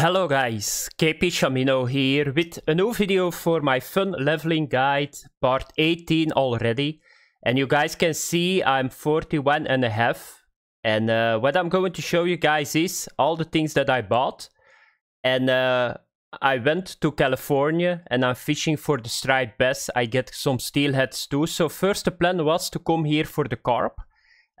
Hello guys, KP Shamino here with a new video for my fun leveling guide, part 18 already. And you guys can see I'm 41 and a half. And uh, what I'm going to show you guys is all the things that I bought. And uh, I went to California and I'm fishing for the striped bass. I get some steelheads too. So first the plan was to come here for the carp.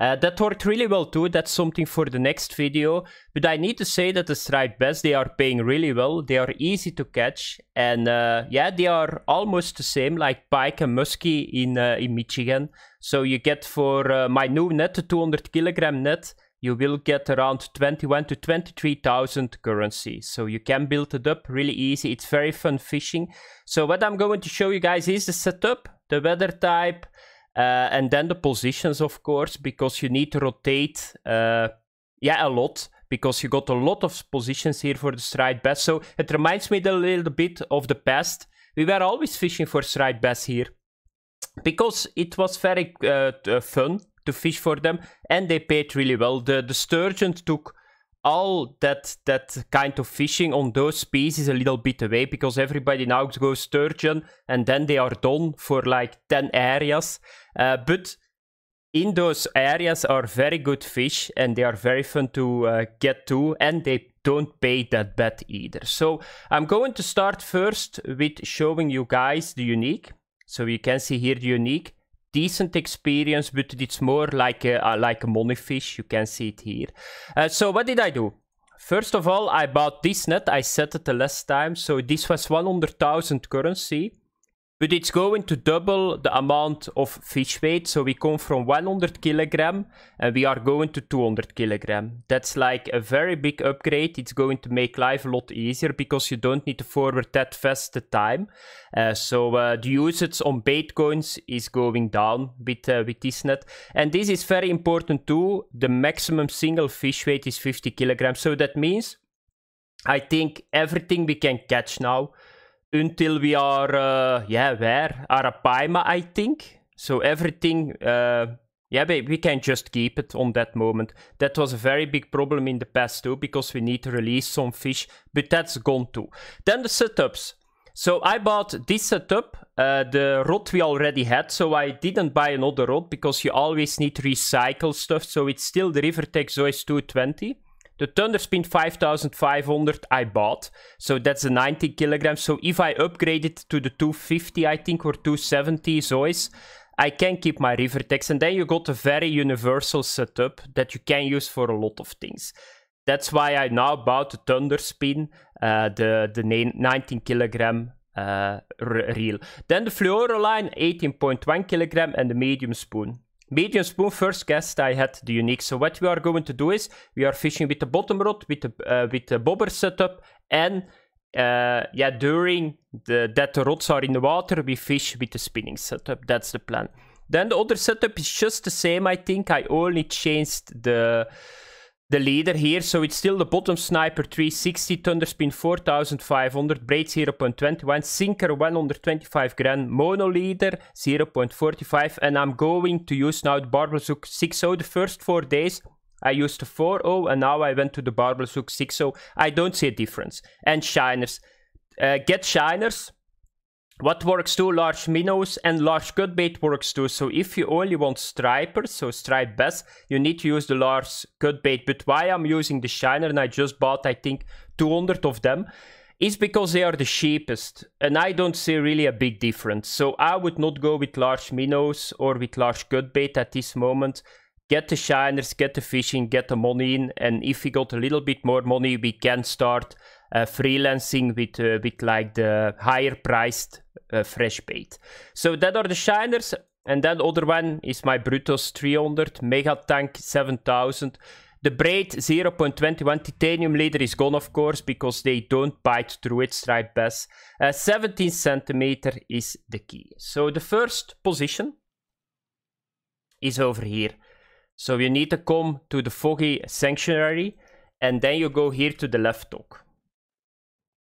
Uh, that worked really well too, that's something for the next video. But I need to say that the striped bass, they are paying really well. They are easy to catch. And uh, yeah, they are almost the same like pike and muskie in, uh, in Michigan. So you get for uh, my new net, the 200 kilogram net, you will get around 21 to 23,000 currency. So you can build it up really easy. It's very fun fishing. So what I'm going to show you guys is the setup, the weather type, uh, and then the positions, of course, because you need to rotate, uh, yeah, a lot. Because you got a lot of positions here for the striped bass. So it reminds me a little bit of the past. We were always fishing for striped bass here. Because it was very uh, fun to fish for them. And they paid really well. The, the sturgeon took all that that kind of fishing on those species a little bit away because everybody now goes sturgeon and then they are done for like 10 areas. Uh, but in those areas are very good fish and they are very fun to uh, get to and they don't pay that bad either. So i'm going to start first with showing you guys the unique. So you can see here the unique decent experience, but it's more like a, uh, like a money fish. You can see it here. Uh, so what did I do? First of all, I bought this net. I set it the last time. So this was 100,000 currency. But it's going to double the amount of fish weight. So we come from 100 kilogram and we are going to 200 kilogram. That's like a very big upgrade. It's going to make life a lot easier because you don't need to forward that fast the time. Uh, so uh, the usage on bait coins is going down with, uh, with this net. And this is very important too. The maximum single fish weight is 50 kilograms. So that means I think everything we can catch now until we are, uh, yeah, where? Arapaima, I think. So everything, uh, yeah, we, we can just keep it on that moment. That was a very big problem in the past too, because we need to release some fish, but that's gone too. Then the setups. So I bought this setup, uh, the rod we already had, so I didn't buy another rod because you always need to recycle stuff, so it's still the Rivertech Zeus 220. The Thunderspin 5500 I bought, so that's a 90 kilograms. So if I upgrade it to the 250, I think, or 270 Zeus, I can keep my Rivertechs. And then you got a very universal setup that you can use for a lot of things. That's why I now bought the Thunderspin, uh, the, the 19 kilogram uh, reel. Then the Fluoroline 18.1 kilogram and the medium spoon. Medium spoon first cast I had the unique. So what we are going to do is we are fishing with the bottom rod, with the, uh, with the bobber setup and uh, yeah, during the, that the rods are in the water, we fish with the spinning setup. That's the plan. Then the other setup is just the same, I think. I only changed the the leader here. So it's still the bottom sniper 360, Thunderspin 4500, braid 0.21, sinker 125 grand, mono leader 0.45. And I'm going to use now the Barbelzook 6.0 the first four days. I used the 4.0 and now I went to the Barbelzook 6.0. I don't see a difference. And shiners. Uh, get shiners what works too, large minnows and large cut bait works too. So if you only want stripers, so striped bass, you need to use the large cut bait. But why I'm using the shiner and I just bought, I think, 200 of them, is because they are the cheapest. And I don't see really a big difference. So I would not go with large minnows or with large cut bait at this moment. Get the shiners, get the fishing, get the money in. And if we got a little bit more money, we can start uh, freelancing with, uh, with like the higher priced uh, fresh bait. So that are the shiners. And then other one is my Brutus 300, Mega Tank 7000. The braid 0.21 titanium leader is gone, of course, because they don't bite through it, stripe bass. Uh, 17 centimeter is the key. So the first position is over here. So you need to come to the foggy sanctuary and then you go here to the left dock.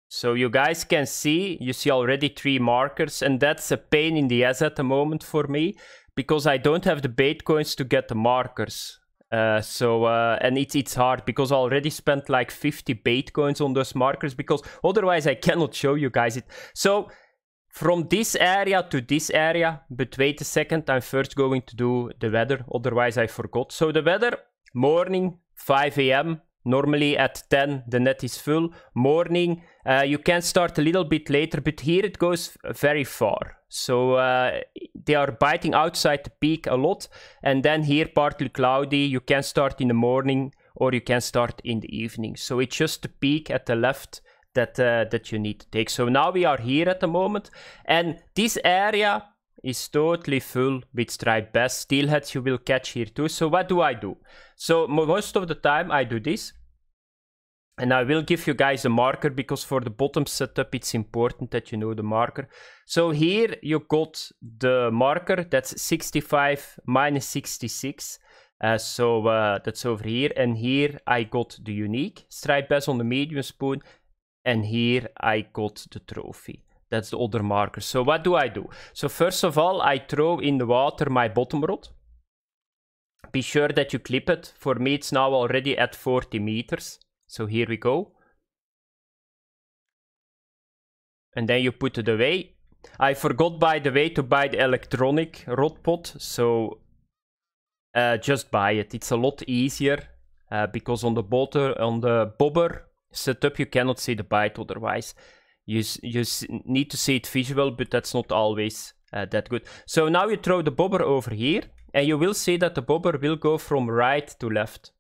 So you guys can see, you see already three markers and that's a pain in the ass at the moment for me because I don't have the bait coins to get the markers. Uh, so uh, and it's it's hard because I already spent like 50 bait coins on those markers because otherwise I cannot show you guys it. So from this area to this area, but wait a second, I'm first going to do the weather, otherwise I forgot. So the weather, morning, 5 a.m. Normally at 10 the net is full. Morning, uh, you can start a little bit later, but here it goes very far. So uh, they are biting outside the peak a lot. And then here partly cloudy, you can start in the morning or you can start in the evening. So it's just the peak at the left that, uh, that you need to take. So now we are here at the moment. And this area is totally full with striped bass. Steelheads you will catch here too. So what do I do? So most of the time I do this. And I will give you guys a marker because for the bottom setup it's important that you know the marker. So here you got the marker, that's 65 minus 66. Uh, so uh, that's over here. And here I got the unique stripe bass on the medium spoon. And here I got the trophy. That's the other marker. So what do I do? So first of all, I throw in the water my bottom rod. Be sure that you clip it. For me, it's now already at 40 meters. So here we go. And then you put it away. I forgot, by the way, to buy the electronic rod pot. So uh, just buy it. It's a lot easier uh, because on the, botter, on the bobber setup, you cannot see the bite otherwise you you need to see it visual, but that's not always uh, that good. So now you throw the bobber over here, and you will see that the bobber will go from right to left.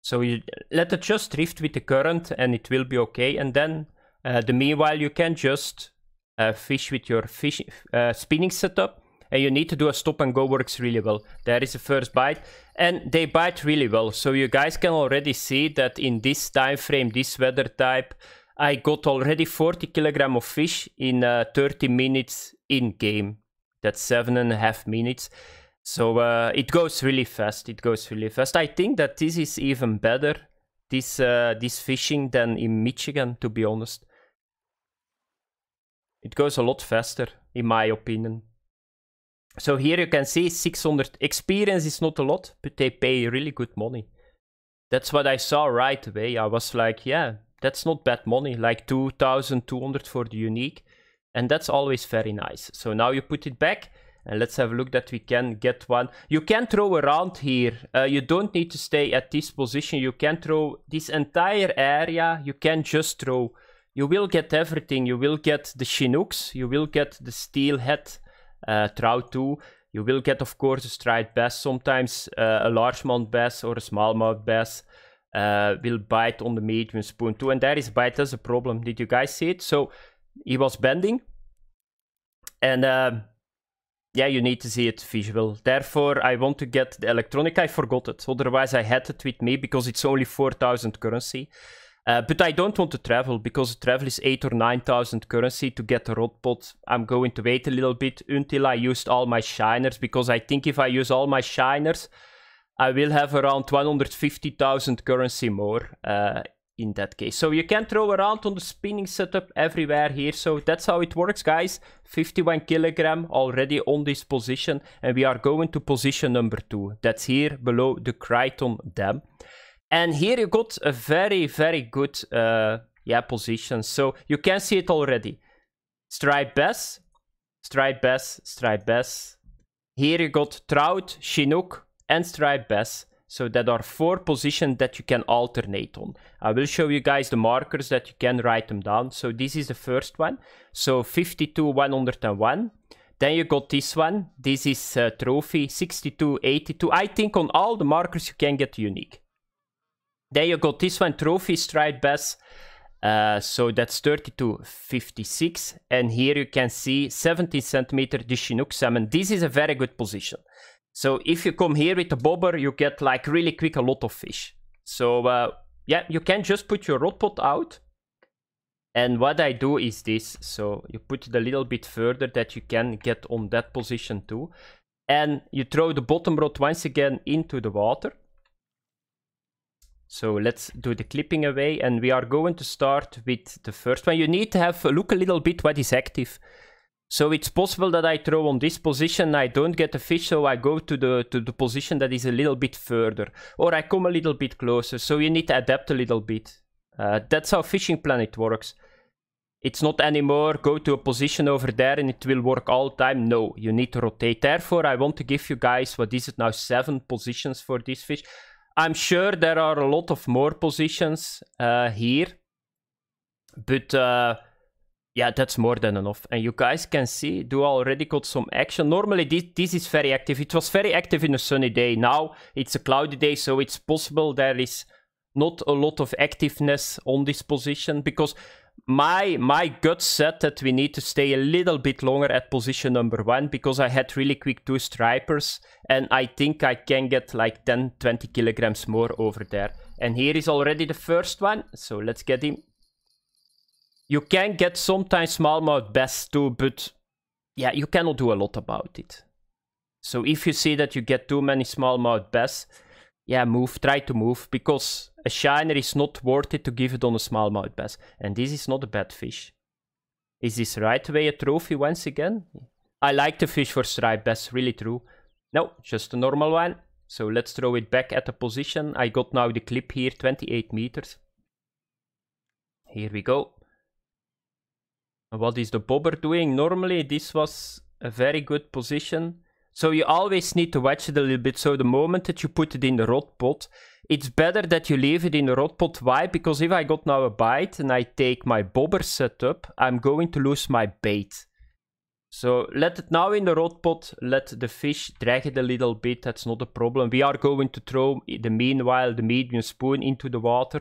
So you let it just drift with the current, and it will be okay. And then uh, the meanwhile, you can just uh, fish with your fish uh, spinning setup, and you need to do a stop and go works really well. There is the first bite, and they bite really well. So you guys can already see that in this time frame, this weather type, I got already 40 kilogram of fish in uh, 30 minutes in game. That's seven and a half minutes. So uh, it goes really fast. It goes really fast. I think that this is even better, this uh, this fishing than in Michigan, to be honest. It goes a lot faster, in my opinion. So here you can see 600 experience is not a lot, but they pay really good money. That's what I saw right away. I was like, yeah, that's not bad money, like 2200 for the unique. And that's always very nice. So now you put it back and let's have a look that we can get one. You can throw around here. Uh, you don't need to stay at this position. You can throw this entire area. You can just throw. You will get everything. You will get the Chinooks. You will get the steelhead uh, trout too. You will get, of course, a striped bass, sometimes uh, a largemouth bass or a smallmouth bass uh, will bite on the medium spoon too. And that is bite, that's a problem. Did you guys see it? So he was bending. And uh, yeah, you need to see it visual. Therefore, I want to get the electronic. I forgot it. Otherwise, I had it with me because it's only 4,000 currency. Uh, but I don't want to travel because travel is 8 or 9,000 currency to get a rod. I'm going to wait a little bit until I used all my shiners because I think if I use all my shiners, I will have around 150,000 currency more uh, in that case. So you can throw around on the spinning setup everywhere here. So that's how it works, guys. 51 kilogram already on this position. And we are going to position number two. That's here below the Crichton Dam. And here you got a very, very good uh, yeah, position. So you can see it already. Striped bass, striped bass, striped bass. Here you got trout, chinook, and striped bass. So that are four positions that you can alternate on. I will show you guys the markers that you can write them down. So this is the first one. So 52, 101. Then you got this one. This is uh, trophy 62, 82. I think on all the markers you can get unique. Then you got this one, trophy striped bass. Uh, so that's 32, 56. And here you can see 17 centimeter the Chinook salmon. This is a very good position. So if you come here with a bobber, you get like really quick a lot of fish. So uh, yeah, you can just put your rod pot out. And what I do is this. So you put it a little bit further that you can get on that position too. And you throw the bottom rod once again into the water. So let's do the clipping away and we are going to start with the first one. You need to have a look a little bit what is active. So it's possible that I throw on this position, I don't get a fish, so I go to the to the position that is a little bit further. Or I come a little bit closer, so you need to adapt a little bit. Uh, that's how Fishing Planet works. It's not anymore go to a position over there and it will work all time. No, you need to rotate. Therefore, I want to give you guys, what is it now, seven positions for this fish. I'm sure there are a lot of more positions uh, here. But uh, yeah, that's more than enough. And you guys can see, do already got some action. Normally, this, this is very active. It was very active in a sunny day. Now, it's a cloudy day, so it's possible there is not a lot of activeness on this position. Because my my gut said that we need to stay a little bit longer at position number one because I had really quick two stripers and I think I can get like 10 20 kilograms more over there and here is already the first one so let's get him you can get sometimes smallmouth bass too, but yeah, you cannot do a lot about it. So if you see that you get too many smallmouth bass, yeah, move, try to move, because a shiner is not worth it to give it on a smallmouth bass. And this is not a bad fish. Is this right way a trophy once again? I like the fish for striped bass, really true. No, just a normal one. So let's throw it back at the position. I got now the clip here, 28 meters. Here we go. What is the bobber doing? Normally this was a very good position. So you always need to watch it a little bit. So the moment that you put it in the rod pot, it's better that you leave it in the rod pot. Why? Because if I got now a bite and I take my bobber setup, I'm going to lose my bait. So let it now in the rod pot, let the fish drag it a little bit, that's not a problem. We are going to throw the meanwhile the medium spoon into the water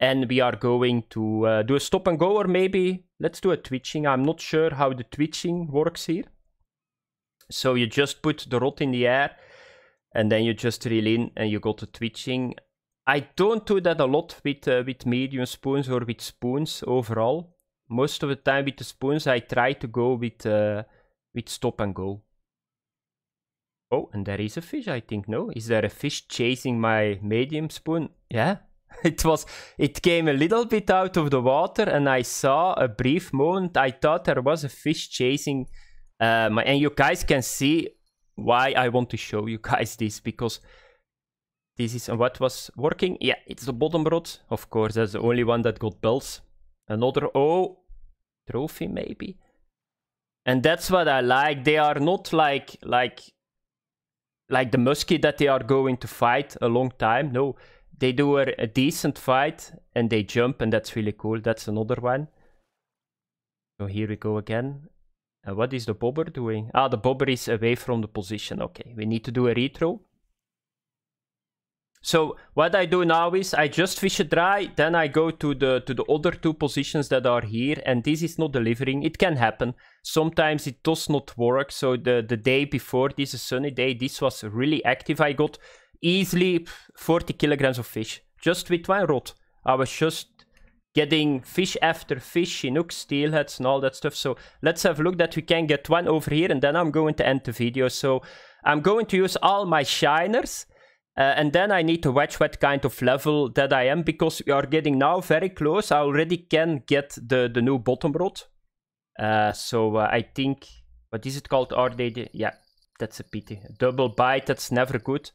and we are going to uh, do a stop and go or maybe let's do a twitching. I'm not sure how the twitching works here. So you just put the rod in the air and then you just reel in and you got the twitching. I don't do that a lot with, uh, with medium spoons or with spoons overall. Most of the time with the spoons I try to go with, uh, with stop and go. Oh, and there is a fish, I think, no? Is there a fish chasing my medium spoon? Yeah, it was it came a little bit out of the water and i saw a brief moment. I thought there was a fish chasing uh, my and you guys can see why i want to show you guys this because this is what was working? Yeah it's the bottom rod. Of course that's the only one that got bells. Another oh trophy maybe. And that's what i like. They are not like like like the muskie that they are going to fight a long time. No they do a, a, decent fight and they jump and that's really cool. That's another one. So here we go again. Uh, what is the bobber doing? Ah, the bobber is away from the position. Okay, we need to do a retro. So what I do now is I just fish it dry, then I go to the to the other two positions that are here, and this is not delivering. It can happen. Sometimes it does not work. So the the day before this a sunny day, this was really active. I got easily 40 kilograms of fish just with one rod. I was just getting fish after fish, Chinook, steelheads and all that stuff. So let's have a look that we can get one over here and then I'm going to end the video. So I'm going to use all my shiners uh, and then I need to watch what kind of level that I am because we are getting now very close. I already can get the, the new bottom rod. Uh, so uh, I think, what is it called? Are yeah, that's a pity. Double bite, that's never good.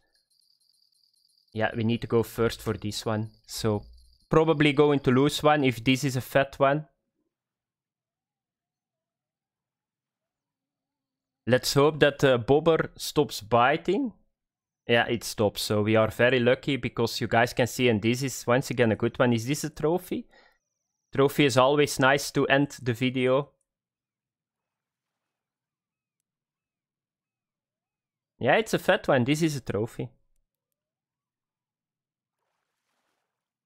Yeah, we need to go first for this one. So probably going to lose one if this is a fat one. Let's hope that the bobber stops biting. Yeah, it stops. So we are very lucky because you guys can see, and this is once again a good one. Is this a trophy? Trophy is always nice to end the video. Yeah, it's a fat one. This is a trophy.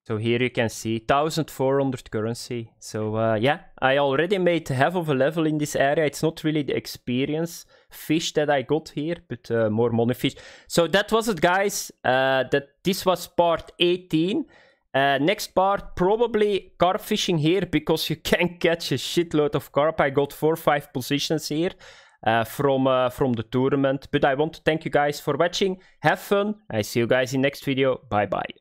So here you can see 1400 currency. So uh, yeah, I already made half of a level in this area. It's not really the experience fish that I got here, but uh, more money fish. So that was it guys. Uh, that This was part 18. Uh, next part, probably carp fishing here because you can catch a shitload of carp. I got four or five positions here. Uh, from uh, from the tournament but i want to thank you guys for watching have fun i see you guys in next video bye bye